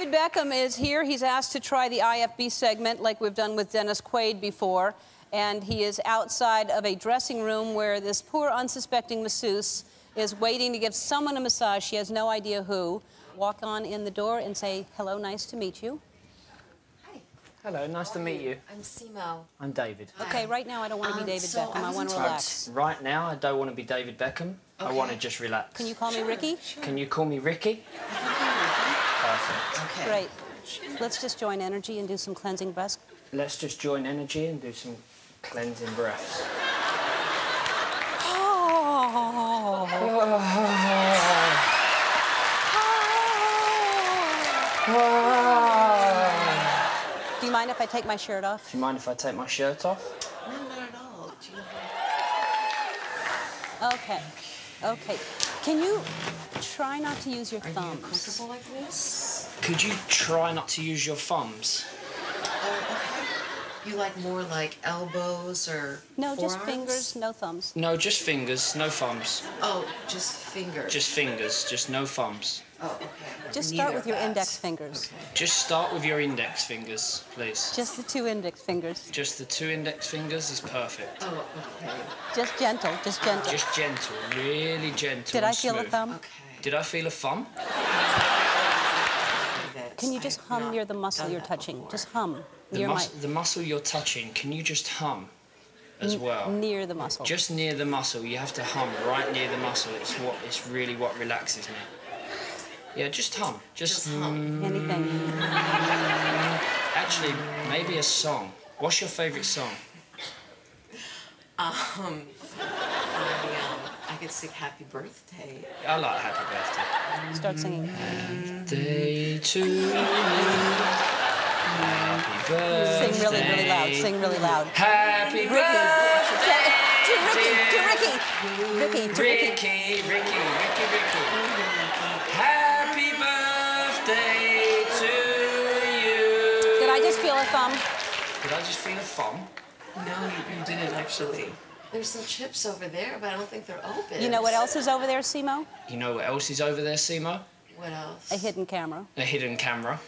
David Beckham is here. He's asked to try the IFB segment like we've done with Dennis Quaid before. And he is outside of a dressing room where this poor, unsuspecting masseuse is waiting to give someone a massage. She has no idea who. Walk on in the door and say, hello, nice to meet you. Hi. Hello, nice to meet you. I'm Simo. I'm David. Okay, right now I don't want to Um, be David so Beckham. I I want to relax. Right now, I don't want to be David Beckham. I want to just relax. Can you call me Ricky? Can you call me Ricky? Perfect. Okay. Great. Let's just join energy and do some cleansing breaths. Let's just join energy and do some cleansing breaths. Oh. Oh. Do you mind if I take my shirt off? Do you mind if I take my shirt off? No, not at all. You Okay. Okay. Can you try not to use your Are you comfortable like this? Could you try not to use your thumbs? Oh, okay. You like more like elbows or No, just fingers, no thumbs. No, just fingers, no thumbs. Oh, just fingers. Just fingers, just no thumbs. Oh, okay. Just start with your that. index fingers. Okay. Just start with your index fingers, please. Just the two index fingers. Just the two index fingers is perfect. Oh, okay. Just gentle, just gentle. Just gentle, really gentle. Did I and feel a thumb? Okay. Did I feel a thumb? Can you just hum near the muscle you're touching? Just hum The, mus- my the muscle you're touching, can you just hum as well? near the muscle. Just near the muscle. You have to hum right near the muscle. It's what it's really what relaxes me. Yeah, just hum. Just, Just hum. Anything. actually maybe a song. What's your favorite song? Um, I, I could sing Happy Birthday. I like Happy Birthday. Start singing. Day to you. Happy birthday. Sing really, really loud. Sing really loud. Happy Ricky. birthday. To Ricky. To Ricky. Ricky. To Ricky. Ricky, Ricky, Ricky, Ricky. Happy birthday to you. Did I just feel a thumb? Did I just feel a thumb? No, you, you didn't actually. There's some chips over there, but I don't think they're open. You know what else is over there, Simo? You know what else is over there, Simo? What else? A hidden camera. A hidden camera.